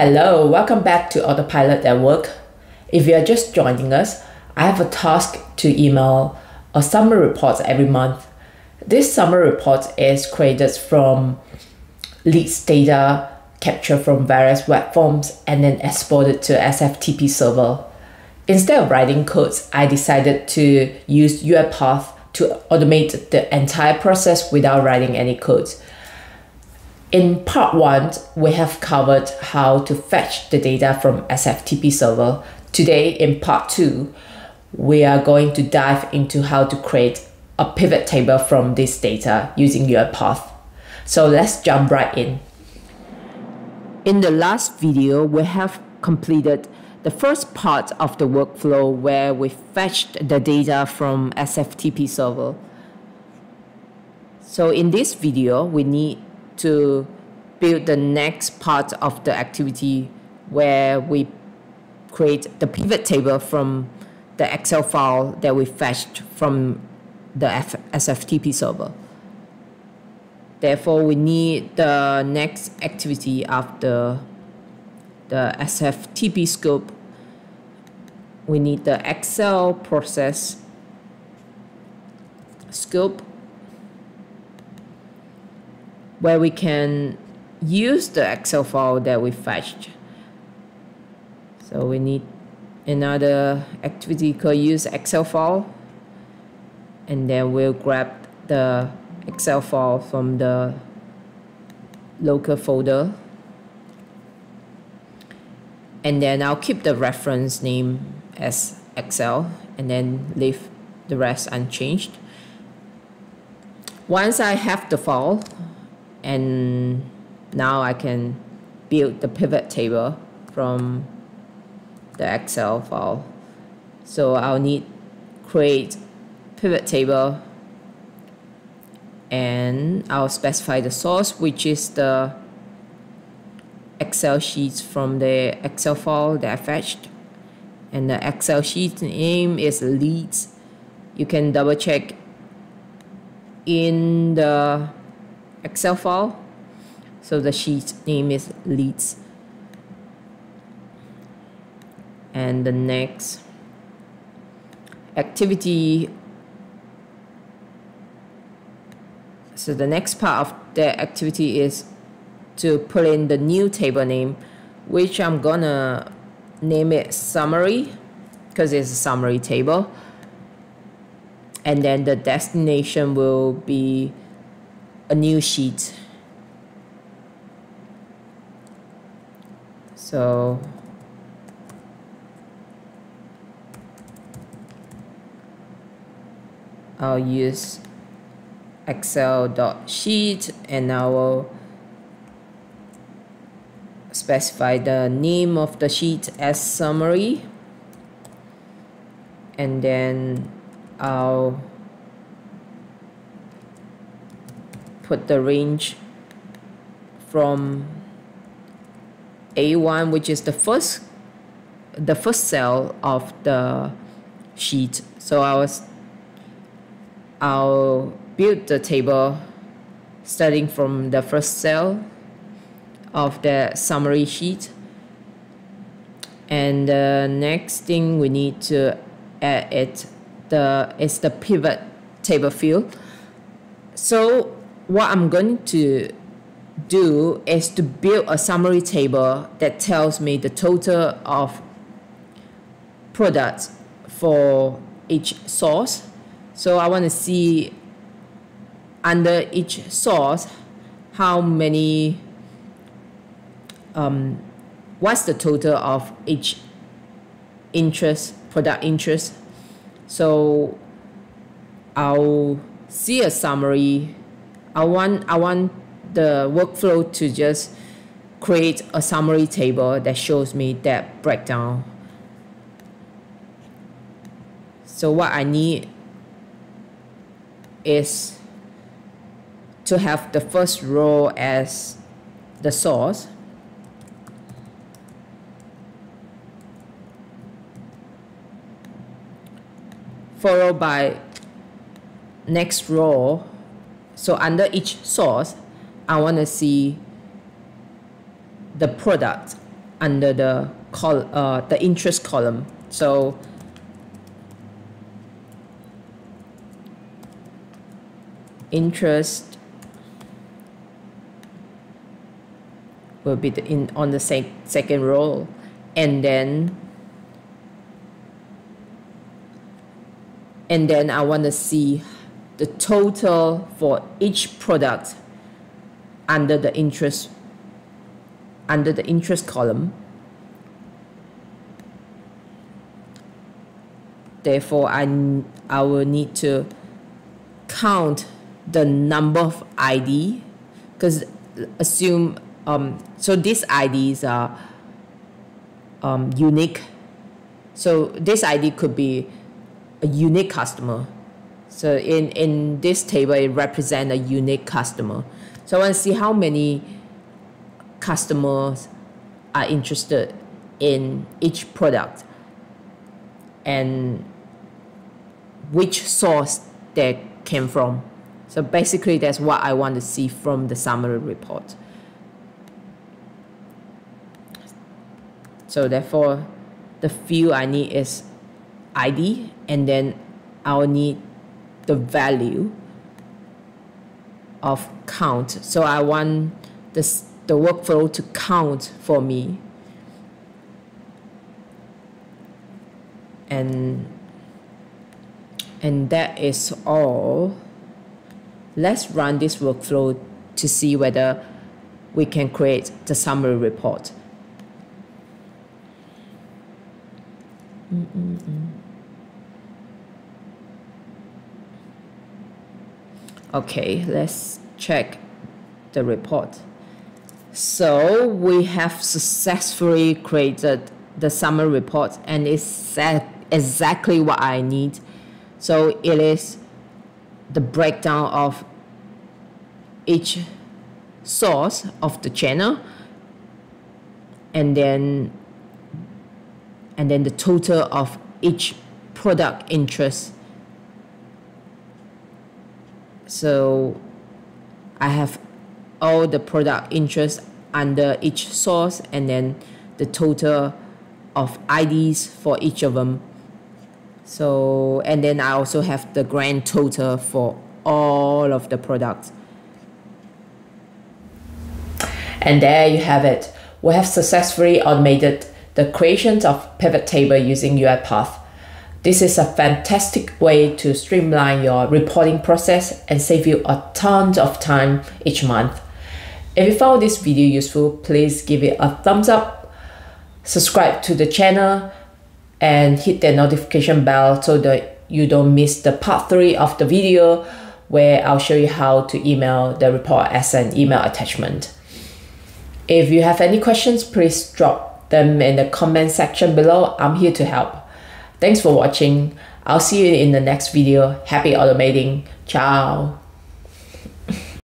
Hello, welcome back to Autopilot at Work. If you are just joining us, I have a task to email a summary report every month. This summary report is created from leads data captured from various web forms and then exported to SFTP server. Instead of writing codes, I decided to use UiPath to automate the entire process without writing any codes. In part one, we have covered how to fetch the data from SFTP server. Today, in part two, we are going to dive into how to create a pivot table from this data using UiPath. So let's jump right in. In the last video, we have completed the first part of the workflow where we fetched the data from SFTP server. So in this video, we need to build the next part of the activity where we create the pivot table from the Excel file that we fetched from the F SFTP server. Therefore, we need the next activity after the SFTP scope. We need the Excel process scope where we can use the Excel file that we fetched. So we need another activity called use Excel file and then we'll grab the Excel file from the local folder and then I'll keep the reference name as Excel and then leave the rest unchanged. Once I have the file, and now I can build the pivot table from the Excel file. So I'll need create pivot table. And I'll specify the source which is the Excel sheets from the Excel file that I fetched. And the Excel sheet name is leads you can double check in the Excel file. So the sheet name is leads. And the next activity. So the next part of the activity is to put in the new table name, which I'm gonna name it summary because it's a summary table. And then the destination will be a new sheet. So I'll use excel.sheet and I will specify the name of the sheet as summary and then I'll put the range from A1 which is the first the first cell of the sheet. So I was I'll build the table starting from the first cell of the summary sheet. And the next thing we need to add it the is the pivot table field. So what I'm going to do is to build a summary table that tells me the total of products for each source. So I want to see under each source how many um, what's the total of each interest product interest so I'll see a summary I want I want the workflow to just create a summary table that shows me that breakdown. So what I need is to have the first row as the source. Followed by next row so under each source, I want to see the product under the col uh, the interest column. So interest will be the in on the sec second row and then and then I want to see the total for each product under the interest under the interest column. Therefore I, I will need to count the number of ID because assume um, so these IDs are um, unique. So this ID could be a unique customer so in, in this table it represents a unique customer so I want to see how many customers are interested in each product and which source they came from. So basically that's what I want to see from the summary report. So therefore the field I need is ID and then I'll need the value of count. So I want this, the workflow to count for me. And, and that is all. Let's run this workflow to see whether we can create the summary report. Mm -mm -mm. Okay, let's check the report. So we have successfully created the summary report and it's exactly what I need. So it is the breakdown of each source of the channel and then and then the total of each product interest so I have all the product interest under each source and then the total of IDs for each of them. So, and then I also have the grand total for all of the products. And there you have it. We have successfully automated the creations of pivot table using UiPath. This is a fantastic way to streamline your reporting process and save you a ton of time each month. If you found this video useful, please give it a thumbs up, subscribe to the channel, and hit the notification bell so that you don't miss the part 3 of the video where I'll show you how to email the report as an email attachment. If you have any questions, please drop them in the comment section below. I'm here to help. Thanks for watching. I'll see you in the next video. Happy automating. Ciao.